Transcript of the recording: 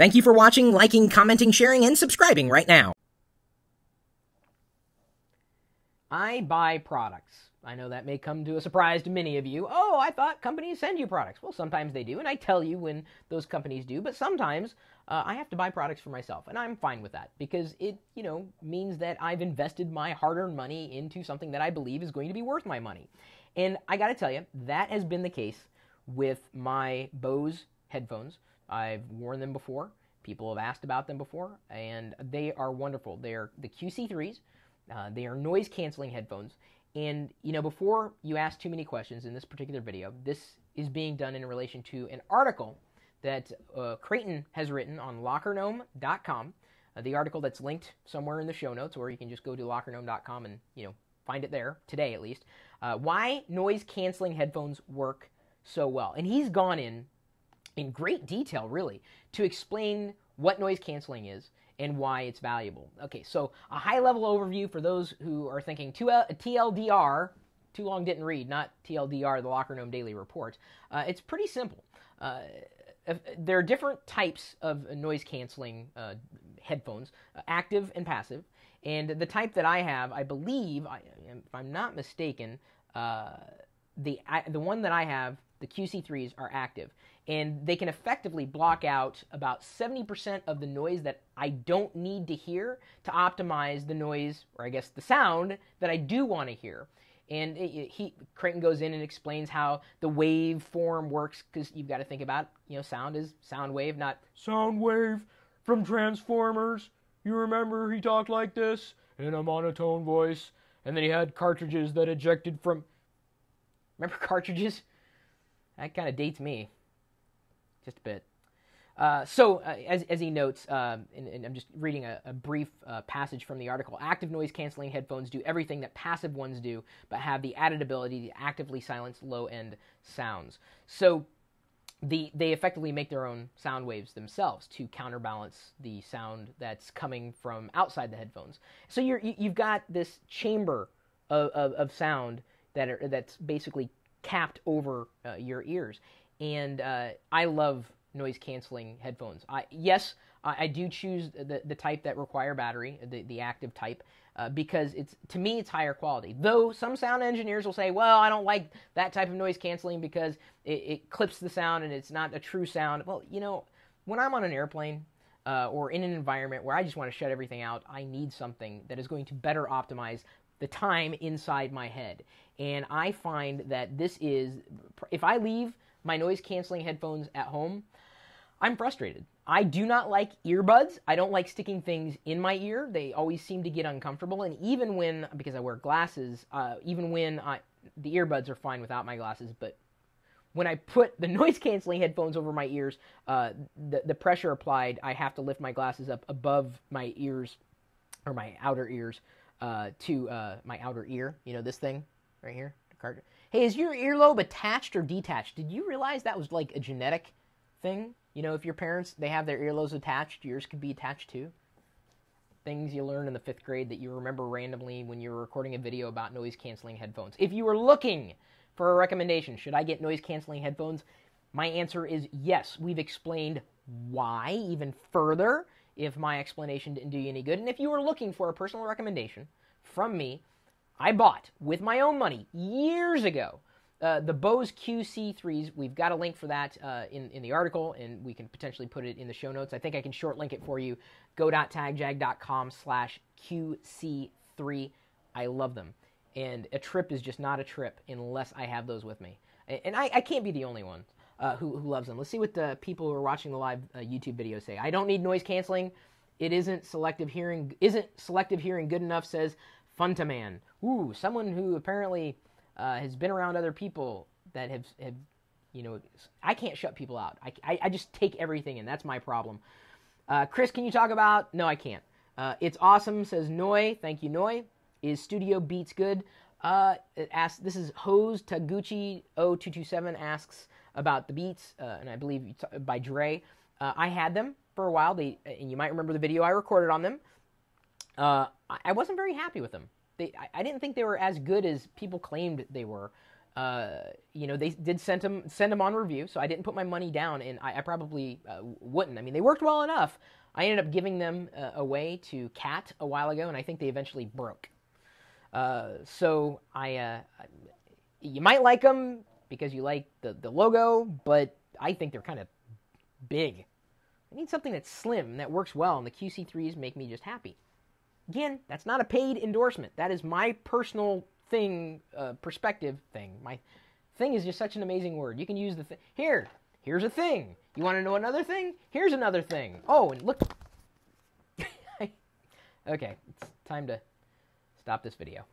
Thank you for watching, liking, commenting, sharing, and subscribing right now. I buy products. I know that may come to a surprise to many of you. Oh, I thought companies send you products. Well, sometimes they do, and I tell you when those companies do, but sometimes uh, I have to buy products for myself, and I'm fine with that because it, you know, means that I've invested my hard-earned money into something that I believe is going to be worth my money. And I got to tell you, that has been the case with my Bose headphones. I've worn them before. People have asked about them before, and they are wonderful. They're the QC3s. Uh, they are noise canceling headphones, and, you know, before you ask too many questions in this particular video, this is being done in relation to an article that uh, Craighton has written on lockergnome.com. Uh, the article that's linked somewhere in the show notes, or you can just go to lockergnome.com and, you know, find it there, today at least. Uh, why noise canceling headphones work so well. And he's gone in, in great detail, really, to explain what noise canceling is and why it's valuable. Okay, so a high level overview for those who are thinking TLDR, too long didn't read, not TLDR, the Lockergnome Daily Report. Uh, it's pretty simple. Uh, there are different types of noise canceling uh, headphones, uh, active and passive. And the type that I have, I believe, if I'm not mistaken, uh, the the one that I have, the QC3s, are active and they can effectively block out about 70% of the noise that I don't need to hear to optimize the noise, or I guess the sound, that I do want to hear. And it, it, he Craighton goes in and explains how the wave form works because you've got to think about you know sound is sound wave, not sound wave from Transformers. You remember he talked like this in a monotone voice, and then he had cartridges that ejected from. Remember cartridges? That kind of dates me just a bit. Uh, so, uh, as, as, he notes, um, and, and, I'm just reading a, a brief uh, passage from the article active noise canceling headphones do everything that passive ones do, but have the added ability to actively silence low end sounds. So, the, they effectively make their own sound waves themselves to counterbalance the sound that's coming from outside the headphones. So, you're, you, have got this chamber of, of, of sound that are, that's basically capped over uh, your ears and uh, I love noise canceling headphones. I, yes, I, I, do choose the, the type that require battery, the, the active type, uh, because it's to me it's higher quality. Though some sound engineers will say, well, I don't like that type of noise canceling because it, it clips the sound and it's not a true sound. Well, you know, when I'm on an airplane. Uh, or in an environment where I just want to shut everything out, I need something that is going to better optimize the time inside my head. And I find that this is, if I leave my noise canceling headphones at home, I'm frustrated. I do not like earbuds. I don't like sticking things in my ear. They always seem to get uncomfortable. And even when, because I wear glasses, uh, even when I, the earbuds are fine without my glasses, but when I put the noise canceling headphones over my ears, uh, the, the pressure applied, I have to lift my glasses up above my ears, or my outer ears, uh, to uh, my outer ear. You know, this thing right here? Hey, is your earlobe attached or detached? Did you realize that was like a genetic thing? You know, if your parents they have their earlobes attached, yours could be attached too. Things you learned in the fifth grade that you remember randomly when you were recording a video about noise canceling headphones. If you were looking for a recommendation, should I get noise canceling headphones? My answer is yes. We've explained why even further if my explanation didn't do you any good. And if you were looking for a personal recommendation from me, I bought with my own money years ago. Uh, the Bose QC3s, we've got a link for that uh, in, in the article, and we can potentially put it in the show notes. I think I can short link it for you. Go.tagjag.com slash QC3. I love them. And a trip is just not a trip unless I have those with me. And I, I can't be the only one uh, who, who loves them. Let's see what the people who are watching the live uh, YouTube video say. I don't need noise canceling. It isn't selective hearing. Isn't selective hearing good enough? Says Funtaman. Ooh, someone who apparently uh, has been around other people that have, have, you know, I can't shut people out. I, I, I just take everything in. That's my problem. Uh, Chris, can you talk about? No, I can't. Uh, it's awesome, says Noi. Thank you, Noi. Is Studio Beats good? Uh, asks, this is Hose Taguchi 0227 asks about the Beats, uh, and I believe by Dre. Uh, I had them for a while. They, and you might remember the video I recorded on them. Uh, I wasn't very happy with them. They, I, didn't think they were as good as people claimed they were. uh, you know, they did send them send them on review, so I didn't put my money down, and I, I probably uh, wouldn't. I mean, they worked well enough. I ended up giving them uh, away to Cat a while ago, and I think they eventually broke. Uh, so I, uh, you might like them because you like the the logo, but I think they're kind of big. I need something that's slim that works well, and the QC3s make me just happy. Again, that's not a paid endorsement. That is my personal thing, uh, perspective thing. My thing is just such an amazing word. You can use the thing. Here, here's a thing. You want to know another thing? Here's another thing. Oh, and look. okay, it's time to stop this video.